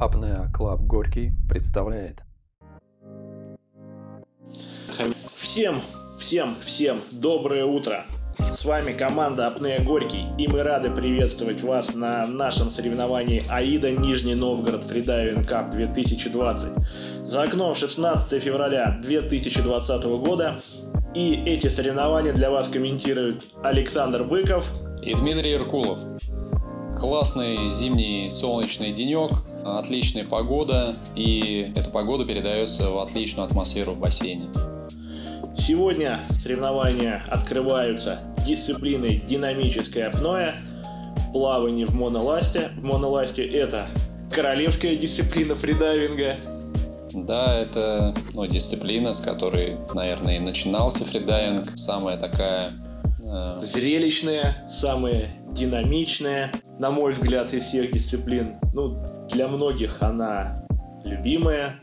Apnea Club Горький представляет. Всем, всем, всем доброе утро! С вами команда Апнея Горький, и мы рады приветствовать вас на нашем соревновании АИДа Нижний Новгород Фридайвинг Кап 2020. За окном 16 февраля 2020 года, и эти соревнования для вас комментируют Александр Быков и Дмитрий Иркулов. Классный зимний солнечный денек, отличная погода, и эта погода передается в отличную атмосферу в бассейне. Сегодня соревнования открываются дисциплиной динамическое апноэ, плавание в моноласте. В моноласте это королевская дисциплина фридайвинга. Да, это ну, дисциплина, с которой, наверное, и начинался фридайвинг. Самая такая... Э... Зрелищная, самая динамичная, на мой взгляд, из всех дисциплин. Ну, для многих она любимая,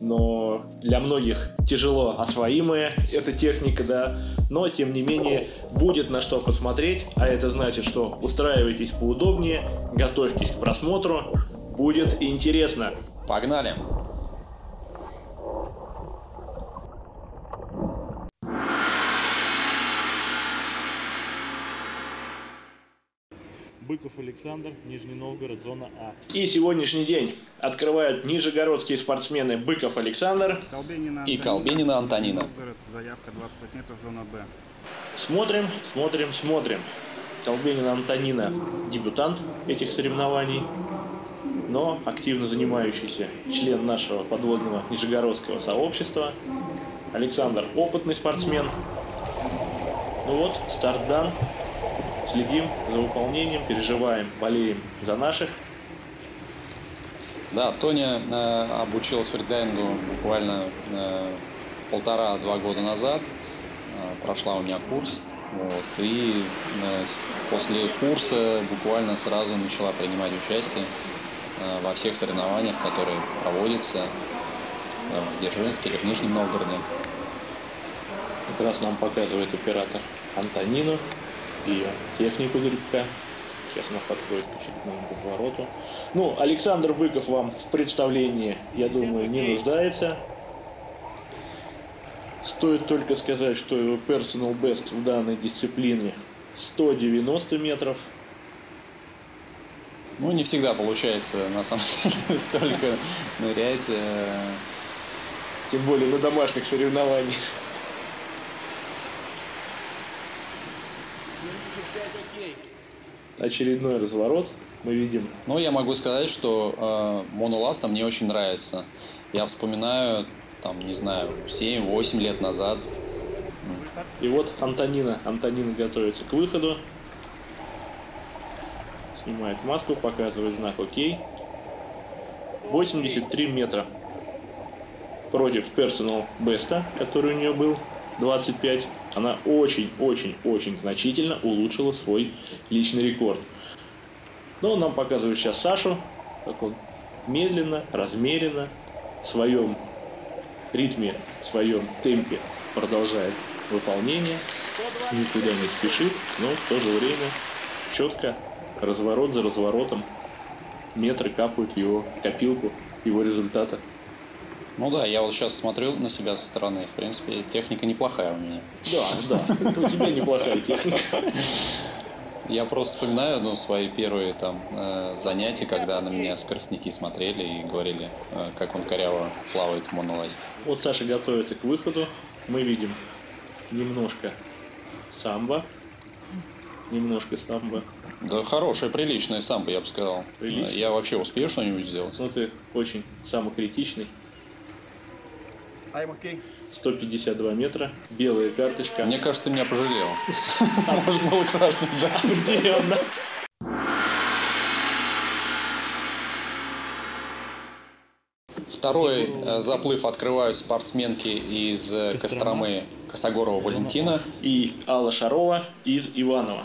но для многих тяжело освоимая эта техника, да, но тем не менее будет на что посмотреть, а это значит, что устраивайтесь поудобнее, готовьтесь к просмотру, будет интересно. Погнали! Быков Александр, Нижний Новгород, зона А. И сегодняшний день открывают нижегородские спортсмены Быков Александр Колбенина и Колбенина Антонина. Заявка 25 метров, зона Б. Смотрим, смотрим, смотрим. Колбенина Антонина дебютант этих соревнований, но активно занимающийся член нашего подводного нижегородского сообщества. Александр опытный спортсмен. Ну вот, старт дан следим за выполнением, переживаем, болеем за наших. Да, Тоня э, обучилась фридайвингу буквально э, полтора-два года назад. Э, прошла у меня курс. Вот, и э, после курса буквально сразу начала принимать участие э, во всех соревнованиях, которые проводятся э, в Дзержинске или в Нижнем Новгороде. Как раз нам показывает оператор Антонину ее технику грибка. Сейчас она подходит к очередному развороту. Ну, Александр Быков вам в представлении, я думаю, не нуждается. Стоит только сказать, что его personal best в данной дисциплине 190 метров. Ну, не всегда получается, на самом деле, столько нырять. Э. Тем более на домашних соревнованиях. Очередной разворот мы видим. Ну, я могу сказать, что э, моноласта мне очень нравится. Я вспоминаю, там, не знаю, 7-8 лет назад. И вот Антонина. Антонина готовится к выходу. Снимает маску, показывает знак ОК. 83 метра против персонал беста, который у нее был 25 она очень-очень-очень значительно улучшила свой личный рекорд. Но нам показывают сейчас Сашу, как он медленно, размеренно, в своем ритме, в своем темпе продолжает выполнение, никуда не спешит, но в то же время четко, разворот за разворотом, метры капают в его копилку его результата. Ну да, я вот сейчас смотрю на себя со стороны. В принципе, техника неплохая у меня. Да, да, это у тебя неплохая техника. Я просто вспоминаю ну, свои первые там э, занятия, когда на меня скоростники смотрели и говорили, э, как он коряво плавает в моноласте. Вот Саша готовится к выходу. Мы видим немножко самбо. Немножко самбо. Да хорошая, приличная самбо, я бы сказал. Прилично? Я вообще успею что-нибудь сделать? Ну ты очень самокритичный. I'm okay. 152 метра, белая карточка. Мне кажется, ты меня пожалел. А может был красный, да. Определенно. Второй э, заплыв открывают спортсменки из э, Костромы Косогорова Валентина и Алла Шарова из Иванова.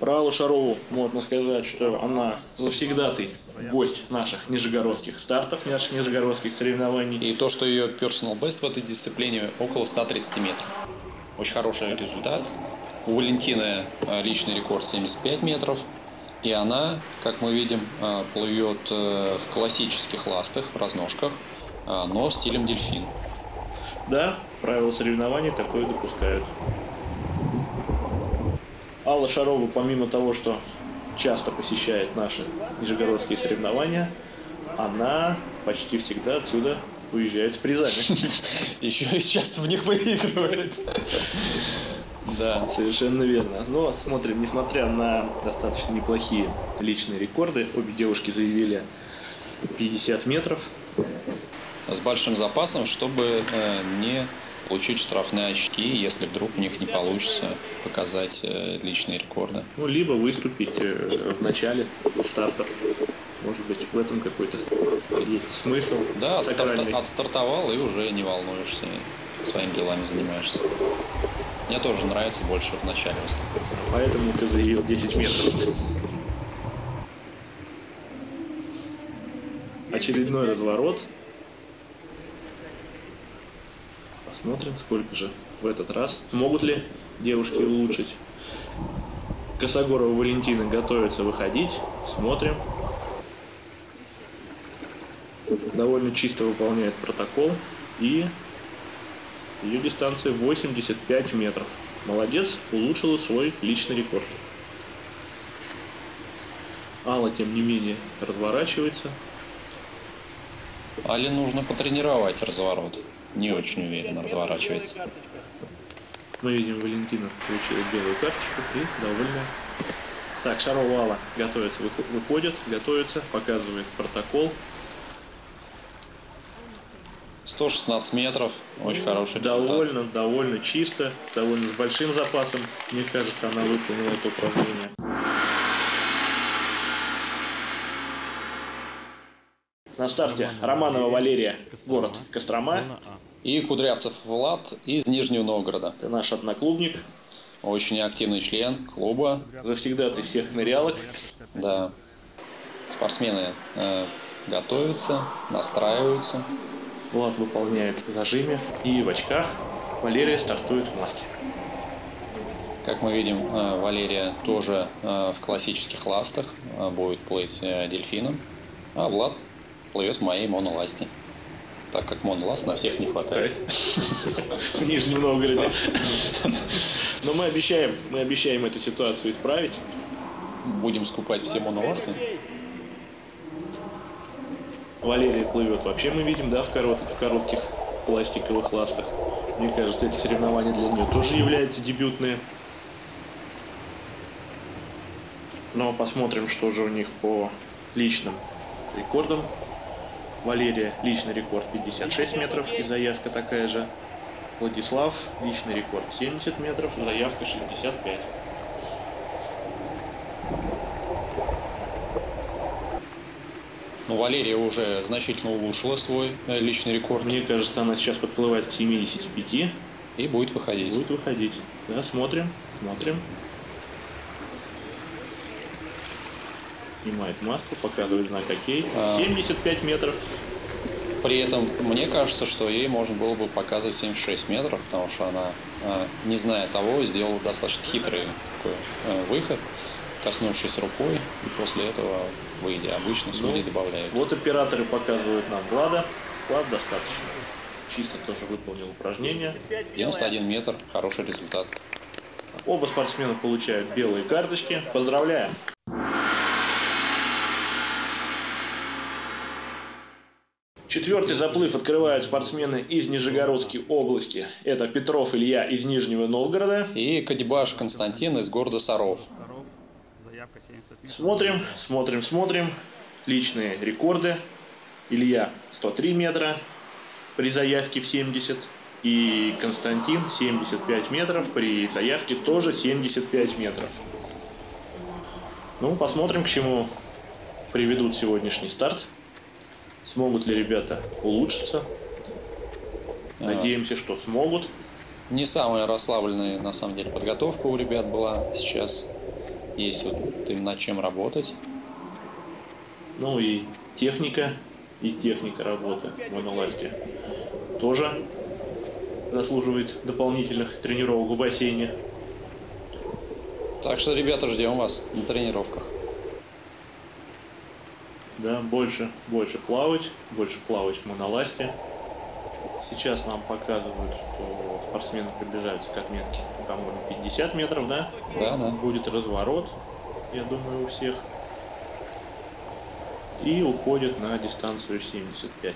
Про Аллу Шарову можно сказать, что она завсегдатый гость наших нижегородских стартов, наших нижегородских соревнований. И то, что ее personal best в этой дисциплине около 130 метров. Очень хороший результат. У Валентины э, личный рекорд 75 метров. И она, как мы видим, э, плывет э, в классических ластах, разножках, э, но стилем дельфин. Да, правила соревнований такое допускают. Алла Шарова, помимо того, что часто посещает наши нижегородские соревнования, она почти всегда отсюда уезжает с призами. Еще и часто в них выигрывает. Да, совершенно верно. Но смотрим, несмотря на достаточно неплохие личные рекорды, обе девушки заявили 50 метров. С большим запасом, чтобы э, не получить штрафные очки, если вдруг у них не получится показать э, личные рекорды. Ну, либо выступить э, в начале стартов. Может быть, в этом какой-то есть смысл. Да, отстарта- отстартовал и уже не волнуешься, своими делами занимаешься. Мне тоже нравится больше в начале выступать. Поэтому ты заявил 10 метров. Очередной разворот. Посмотрим, сколько же в этот раз. Могут ли девушки улучшить? Косогорова Валентина готовится выходить. Смотрим. Довольно чисто выполняет протокол. И ее дистанция 85 метров. Молодец, улучшила свой личный рекорд. Алла, тем не менее, разворачивается. Али нужно потренировать разворот. Не очень уверенно разворачивается. Мы видим, Валентина получила белую карточку и довольна. Так, Шарова Алла готовится, выхо- выходит, готовится, показывает протокол. 116 метров, очень хороший результат. Довольно, довольно чисто, довольно с большим запасом. Мне кажется, она выполнила это упражнение. На старте Романова Валерия, город Кострома. И Кудрявцев Влад из Нижнего Новгорода. Это наш одноклубник, Очень активный член клуба. завсегдатый всех нырялок. Да. Спортсмены э, готовятся, настраиваются. Влад выполняет в зажиме и в очках. Валерия стартует в маске. Как мы видим, э, Валерия тоже э, в классических ластах э, будет плыть э, дельфином, а Влад плывет в моей моноласте, так как моноласт на всех не хватает. в Нижнем Новгороде. Но мы обещаем, мы обещаем эту ситуацию исправить. Будем скупать все моноласты. Валерия плывет вообще, мы видим, да, в, корот- в коротких пластиковых ластах. Мне кажется, эти соревнования для нее тоже являются дебютные. Но посмотрим, что же у них по личным рекордам. Валерия личный рекорд 56 метров и заявка такая же. Владислав личный рекорд 70 метров, заявка 65. Ну, Валерия уже значительно улучшила свой э, личный рекорд Мне кажется, она сейчас подплывает к 75 и будет выходить. будет выходить. Да, смотрим, смотрим. Снимает маску, показывает знак ОК. А. 75 метров. При этом мне кажется, что ей можно было бы показывать 76 метров, потому что она, э, не зная того, сделала достаточно хитрый такой э, выход, коснувшись рукой, и после этого выйдя. Обычно судьи Ну, добавляют. Вот операторы показывают нам Влада. Влад достаточно чисто тоже выполнил упражнение. 91 метр, хороший результат. Оба спортсмена получают белые карточки. Поздравляем! Четвертый заплыв открывают спортсмены из Нижегородской области. Это Петров Илья из Нижнего Новгорода. И Кадибаш Константин из города Саров. Саров. Заявка 70 метров. Смотрим, смотрим, смотрим. Личные рекорды. Илья 103 метра при заявке в 70. И Константин 75 метров при заявке тоже 75 метров. Ну, посмотрим, к чему приведут сегодняшний старт. Смогут ли ребята улучшиться? Надеемся, что смогут. Не самая расслабленная, на самом деле, подготовка у ребят была сейчас. Есть вот над чем работать. Ну и техника, и техника работы в моноласте тоже заслуживает дополнительных тренировок в бассейне. Так что, ребята, ждем вас на тренировках. Да, больше, больше плавать, больше плавать в моноласте. Сейчас нам показывают, что спортсмены приближаются к отметке, по-моему, 50 метров, да? Да, да. Будет разворот, я думаю, у всех. И уходит на дистанцию 75.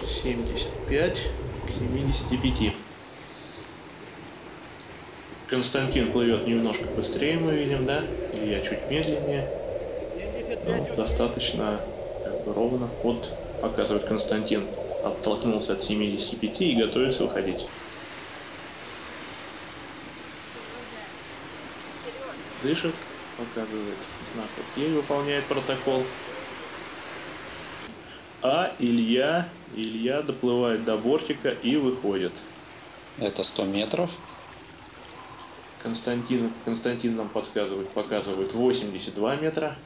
75 к 75. Константин плывет немножко быстрее, мы видим, да? Илья чуть медленнее. Но достаточно как бы, ровно. Вот показывает Константин. Оттолкнулся от 75 и готовится выходить. Дышит, показывает знак окей, выполняет протокол. А Илья, Илья доплывает до бортика и выходит. Это 100 метров. Константин, Константин нам подсказывает, показывает 82 метра.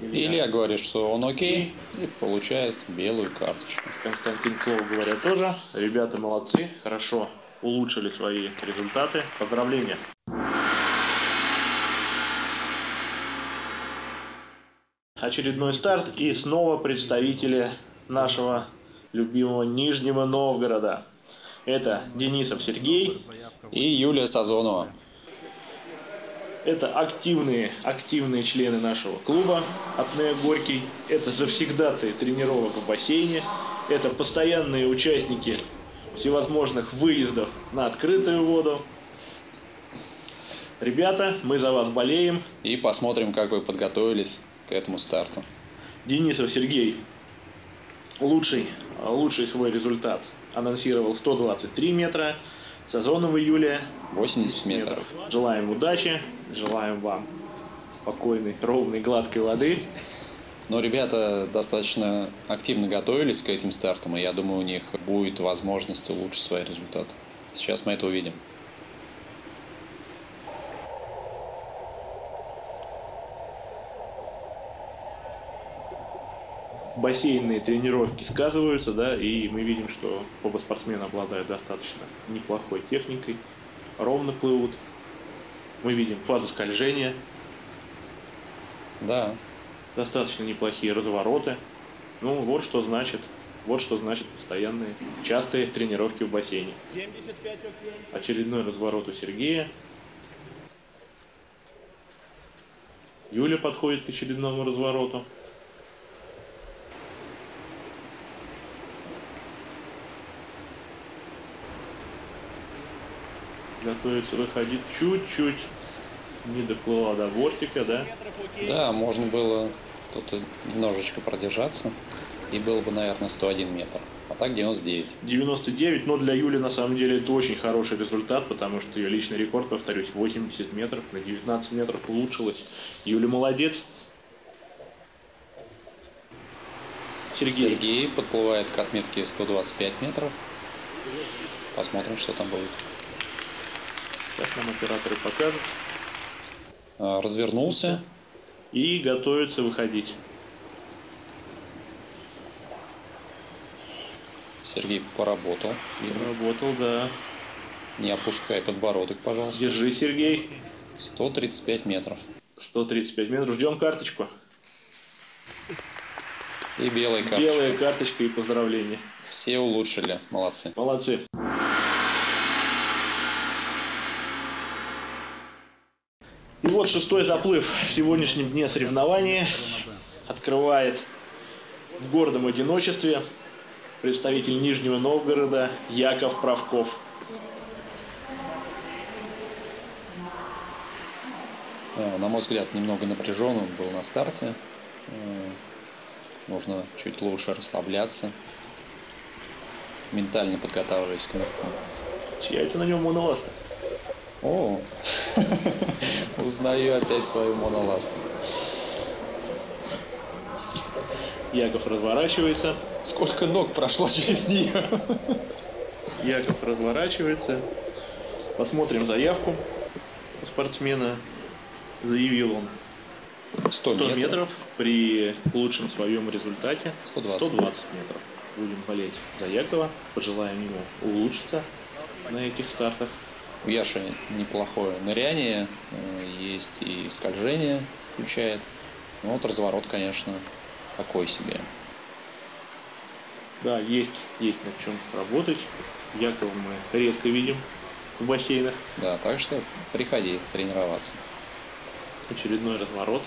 Илья говорит, что он окей, и получает белую карточку. Константин, слово говоря, тоже. Ребята молодцы, хорошо улучшили свои результаты. Поздравления. Очередной старт и снова представители нашего любимого Нижнего Новгорода. Это Денисов Сергей, И Юлия Сазонова. Это активные, активные члены нашего клуба Апнея Горький. Это завсегдатые тренировок в бассейне. Это постоянные участники всевозможных выездов на открытую воду. Ребята, мы за вас болеем. И посмотрим, как вы подготовились к этому старту. Денисов Сергей лучший, лучший свой результат анонсировал 123 метра. Сазонова Юлия 80 метров. Желаем удачи, желаем вам спокойной, ровной, гладкой воды. Но ребята достаточно активно готовились к этим стартам, и я думаю, у них будет возможность улучшить свои результаты. Сейчас мы это увидим. бассейнные тренировки сказываются, да, и мы видим, что оба спортсмена обладают достаточно неплохой техникой, ровно плывут. Мы видим фазу скольжения, Да, достаточно неплохие развороты. Ну, вот что значит, вот что значит постоянные, частые тренировки в бассейне. Очередной разворот у Сергея. Юля подходит к очередному развороту. Готовится выходить чуть-чуть. Не доплыла до бортика, да? да, можно было тут немножечко продержаться, и было бы, наверное, 101 метр. А так 99. 99, но для Юли на самом деле это очень хороший результат, потому что ее личный рекорд, повторюсь, 80 метров, на 19 метров улучшилась. Юля молодец. Сергей. Сергей подплывает к отметке 125 метров. Посмотрим, что там будет. Сейчас нам операторы покажут. А, Развернулся. И готовится выходить. Сергей поработал. Работал, да. Не опускай подбородок, пожалуйста. Держи, Сергей. 135 метров. 135 метров. Ждем карточку. И белая карточка. Белая карточка и поздравления. Все улучшили. Молодцы. Молодцы. Вот шестой заплыв в сегодняшнем дне соревнования открывает в гордом одиночестве представитель Нижнего Новгорода Яков Правков. Э, На мой взгляд, немного напряжен он был на старте. Э, Нужно чуть лучше расслабляться. Ментально подготавливаясь к нырку. Чья это на нем моноласта? О, узнаю опять свою моноласту. Яков разворачивается. Сколько ног прошло через нее? Яков разворачивается. Посмотрим заявку у спортсмена. Заявил он 100 100 метров. метров при лучшем своем результате 120. 120 метров. Будем болеть за Якова, пожелаем ему улучшиться на этих стартах. У Яши неплохое ныряние. Э, Есть есть и скольжение включает. Но вот разворот, конечно, такой себе. Да, есть, есть над чем работать. Якова мы редко видим в бассейнах. Да, так что приходи тренироваться. Очередной разворот.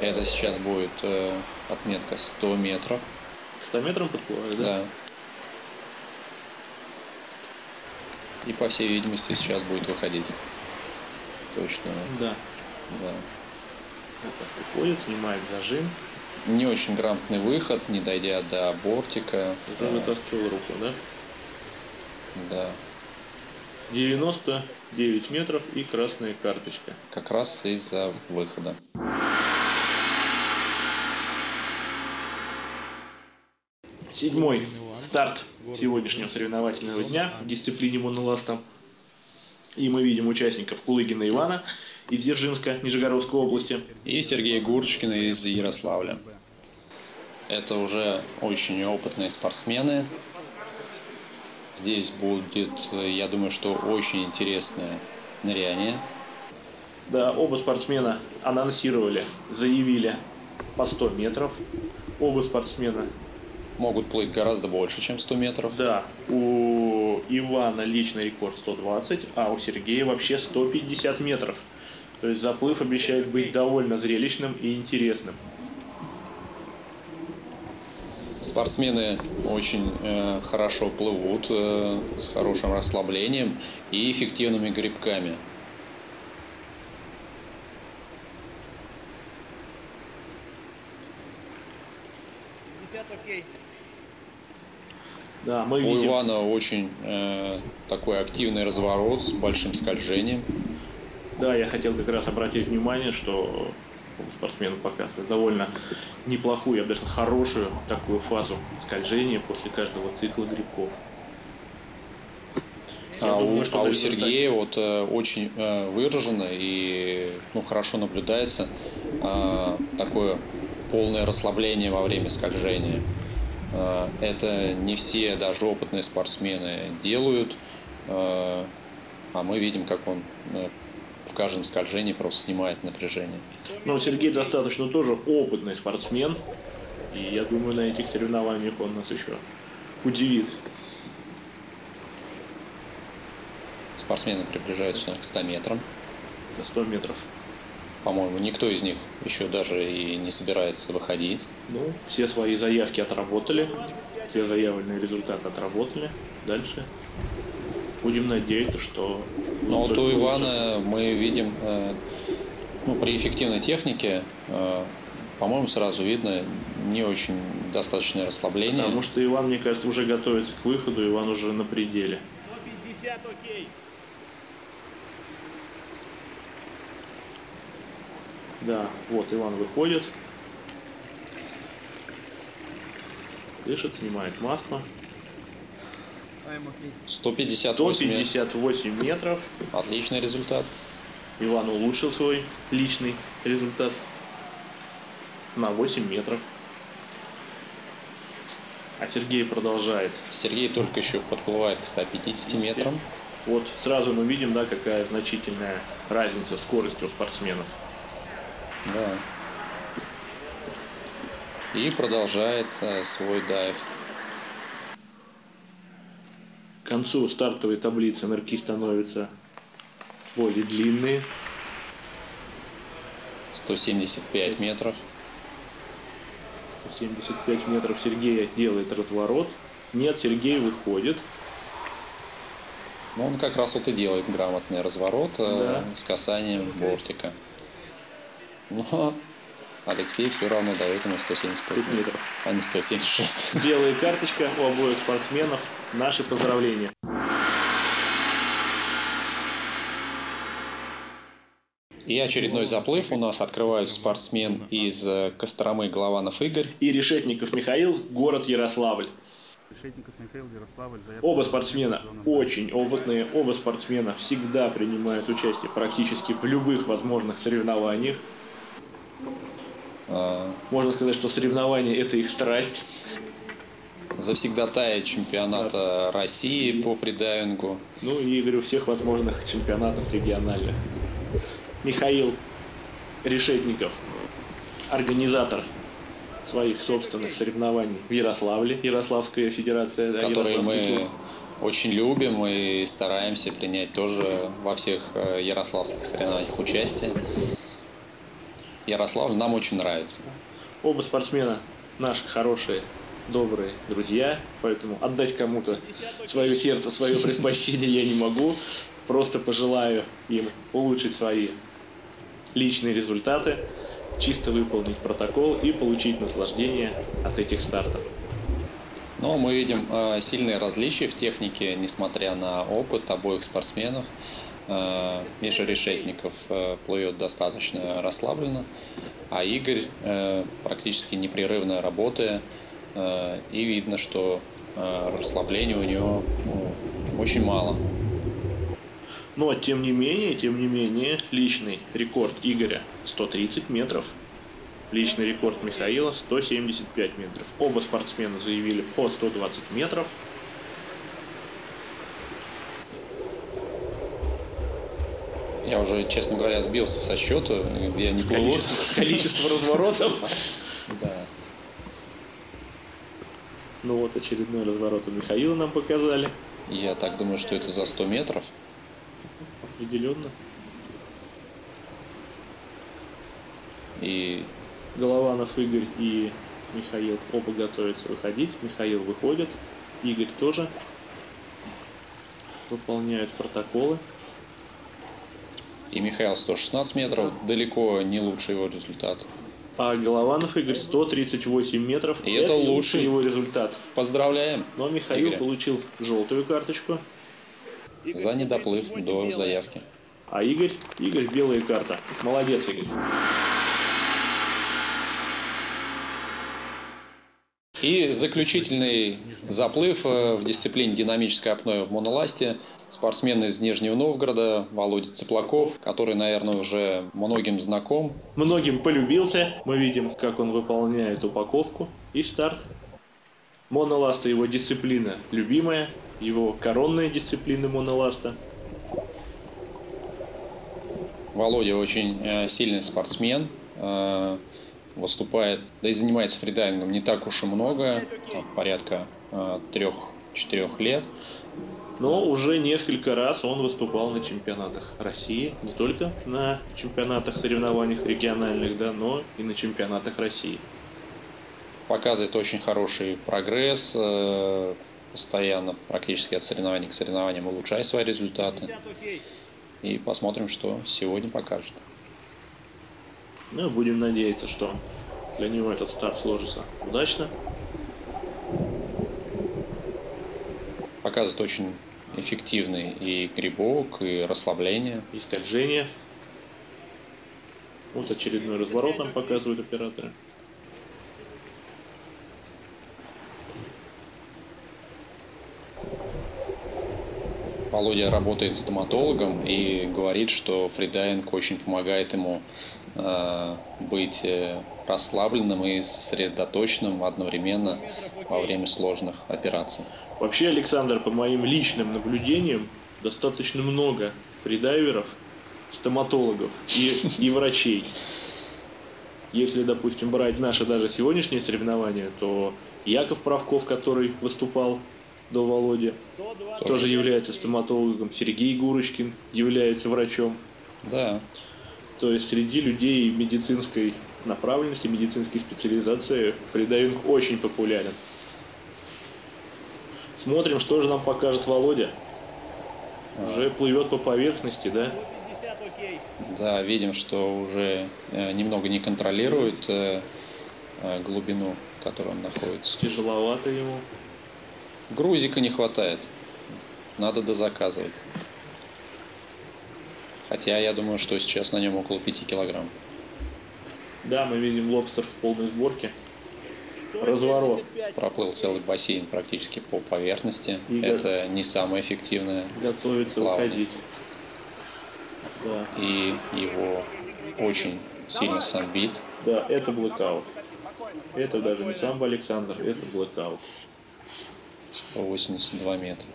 Это сейчас будет э, отметка 100 метров. К 100 метрам подплывает, да? Да. И по всей видимости сейчас будет выходить. Точно, Да. да. Вот так выходит, снимает зажим. Не очень грамотный выход, не дойдя до бортика. Уже А, вытаскивал руку, да? Да. 99 метров и красная карточка. Как раз из-за выхода. Седьмой старт сегодняшнего соревновательного дня в дисциплине моноласта. И мы видим участников Кулыгина Ивана из Дзержинска, Нижегородской области. И Сергей Гурчкин из Ярославля. Это уже очень опытные спортсмены. Здесь будет, я думаю, что очень интересное ныряние. Да, оба спортсмена анонсировали, заявили по 100 метров. Оба спортсмена Могут плыть гораздо больше, чем 100 метров. Да, у Ивана личный рекорд 120, а у Сергея вообще 150 метров. То есть заплыв обещает быть довольно зрелищным и интересным. Спортсмены очень э, хорошо плывут, э, с хорошим расслаблением и эффективными грибками. Да, мы У видим. Ивана очень э, такой активный разворот с большим скольжением. Да, я хотел как раз обратить внимание, что спортсмен показывает довольно неплохую, я бы даже сказал, хорошую такую фазу скольжения после каждого цикла грибков. Я А, думаю, у, что а у Сергея вот э, очень э, выражено и ну, хорошо наблюдается э, такое полное расслабление во время скольжения. Э, это не все даже опытные спортсмены делают, э, а мы видим, как он э, в каждом скольжении просто снимает напряжение. Но Сергей достаточно тоже опытный спортсмен. И я думаю, на этих соревнованиях он нас еще удивит. Спортсмены приближаются к 100 метрам. До 100 метров. По-моему, никто из них еще даже и не собирается выходить. Ну, все свои заявки отработали. Все заявленные результаты отработали. Дальше будем надеяться, что... Но вот у. Ивана мы видим, э, ну, при эффективной технике, э, по-моему, сразу видно не очень достаточное расслабление. Потому что Иван, мне кажется, уже готовится к выходу, Иван уже на пределе. Да, вот Иван выходит. Дышит, снимает масло. 158 метров. 158 метров. Отличный результат. Иван улучшил свой личный результат на 8 метров. А Сергей продолжает. Сергей только еще подплывает к 150 метрам. Вот сразу мы видим, да, какая значительная разница скорости у спортсменов. Да. И продолжает э, свой дайв. К концу стартовой таблицы нырки становятся более длинные. 175 метров. 75 метров Сергей делает разворот. Нет, Сергей выходит. Ну, он как раз вот и делает грамотный разворот э, Да. с касанием бортика. Но Алексей все равно дает ему 175 Тут метров, метров. а не 176. Белая карточка у обоих спортсменов. Наши поздравления. И очередной заплыв у нас открывают спортсмен из э, Костромы Голованов Игорь. И Решетников Михаил, город Ярославль. Решетников Михаил, Ярославль, заявка Оба на спортсмена очень опытные, оба спортсмена всегда принимают участие практически в любых возможных соревнованиях. Э, Можно сказать, что соревнования это их страсть. завсегдатая чемпионата России по фридайвингу. Ну и, говорю, всех возможных чемпионатов региональных. Михаил Решетников, организатор своих собственных соревнований в Ярославле, Ярославская федерация, да, которые Ярославский мы клуб. очень любим и стараемся принять тоже во всех э, ярославских соревнованиях участие. Ярославль нам очень нравится. Оба спортсмена наши хорошие, добрые друзья, поэтому отдать кому-то свое сердце, свое предпочтение я не могу. Просто пожелаю им улучшить свои личные результаты, чисто выполнить протокол и получить наслаждение от этих стартов. Но мы видим э, сильные различия в технике, несмотря на опыт обоих спортсменов. Э, Миша Решетников э, плывет достаточно расслабленно, а Игорь э, практически непрерывно работая. И видно, что расслабления у него ну, очень мало. Но тем не менее, тем не менее, личный рекорд Игоря 130 метров. Личный рекорд Михаила 175 метров. Оба спортсмена заявили по 120 метров. Я уже, честно говоря, сбился со счета. Я не плыву. Количество, количество разворотов. Да. Ну вот очередной разворот у Михаила нам показали. Я так думаю, что это за 100 метров. Определенно. И Голованов Игорь и Михаил оба готовятся выходить. Михаил выходит. Игорь тоже выполняют протоколы. И Михаил 116 метров, далеко не лучший его результат. А Голованов Игорь 138 метров. И это не лучший. его результат. Поздравляем Но Михаил Игоря. получил желтую карточку, за недоплыв до заявки. а Игорь, Игорь белая карта. Молодец, Игорь. И заключительный заплыв э, в дисциплине динамическое апноэ в моноласте. Спортсмен из Нижнего Новгорода Володя Цыплаков, который, наверное, уже многим знаком. Многим полюбился. Мы видим, как он выполняет упаковку и старт. Моноласта его дисциплина любимая, его коронная дисциплина моноласта. Володя очень э, сильный спортсмен, э, выступает, да и занимается фридайвингом не так уж и много, там, порядка трех-четырех лет. Но уже несколько раз он выступал на чемпионатах России, не только на чемпионатах, соревнованиях региональных, да, но и на чемпионатах России. Показывает очень хороший прогресс, э, постоянно практически от соревнований к соревнованиям улучшает свои результаты. И посмотрим, что сегодня покажет. Ну, будем надеяться, что для него этот старт сложится удачно. Показывает очень эффективный и грибок, и расслабление. И скольжение. Вот очередной разворот нам показывают операторы. Володя работает стоматологом и говорит, что фридайвинг очень помогает ему быть э, расслабленным и сосредоточенным одновременно во время сложных операций. Вообще, Александр, по моим личным наблюдениям, достаточно много фридайверов, стоматологов и, и врачей. Если, допустим, брать наши даже сегодняшние соревнования, то Яков Правков, который выступал до Володи, тоже является стоматологом. Сергей Гурочкин является врачом. Да, То есть среди людей медицинской направленности, медицинской специализации фридайвинг очень популярен. Смотрим, что же нам покажет Володя. Уже плывет по поверхности, да? да, видим, что уже э, немного не контролирует э, э, глубину, в которой он находится. Тяжеловато ему. Грузика не хватает. Надо дозаказывать. Хотя я думаю, что сейчас на нем около 5 килограмм. Да, мы видим лобстер в полной сборке. Разворот. Проплыл целый бассейн практически по поверхности. И Это не самое эффективное. Готовится Плавный. выходить. Да, И его очень сильно самбит. да, это блэкаут. Это даже не сам Александр, это блэкаут. 182 метра.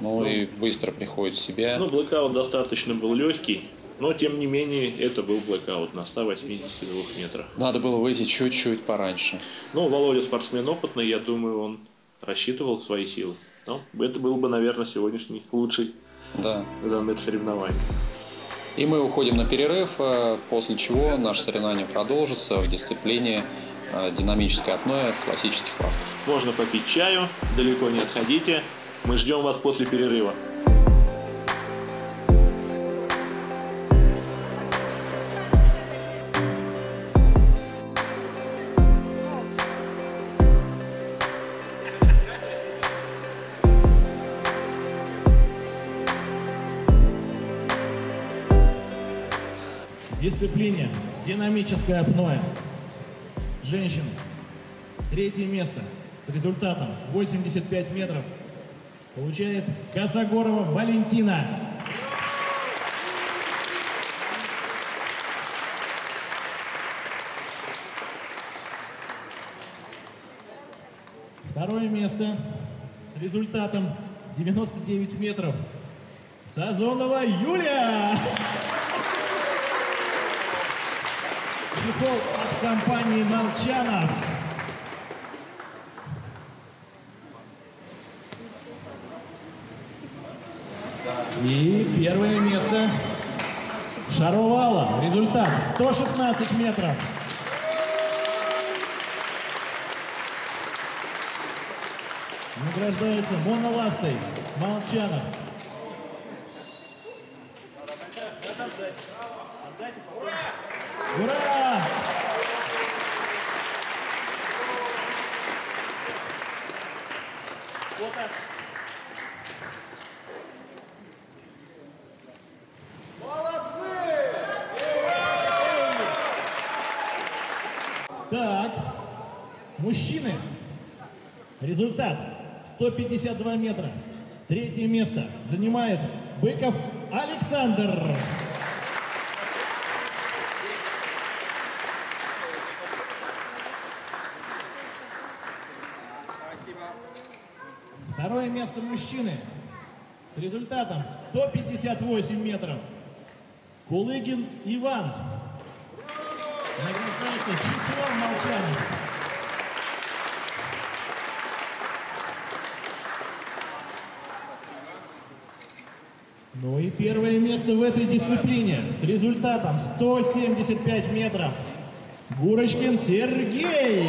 Ну, и быстро приходит в себя. Ну, блэкаут достаточно был легкий, но тем не менее это был блэкаут на 182 метрах. Надо было выйти чуть-чуть пораньше. Ну, Володя спортсмен опытный, я думаю, он рассчитывал свои силы. Но это был бы, наверное, сегодняшний лучший Да. данных соревнований. И мы уходим на перерыв, э, после чего наше соревнование продолжится в дисциплине э, динамическое апноэ в классических ластах. Можно попить чаю, далеко не отходите. Мы ждем вас после перерыва. Дисциплине динамическое апноэ. Женщина. Третье место с результатом 85 метров получает Косогорова Валентина. Второе место с результатом 99 метров Сазонова Юлия. Чехол от компании Молчанов. И первое место Шаровала. Результат 116 метров. Награждается моноластой Молчанов. Ура! Так, Результат 152 метра. Третье место занимает Быков Александр. Второе место мужчины с результатом 158 метров. Кулыгин Иван. Награждается чемпион Молчанов. Первое место в этой дисциплине с результатом 175 метров. Гурочкин Сергей.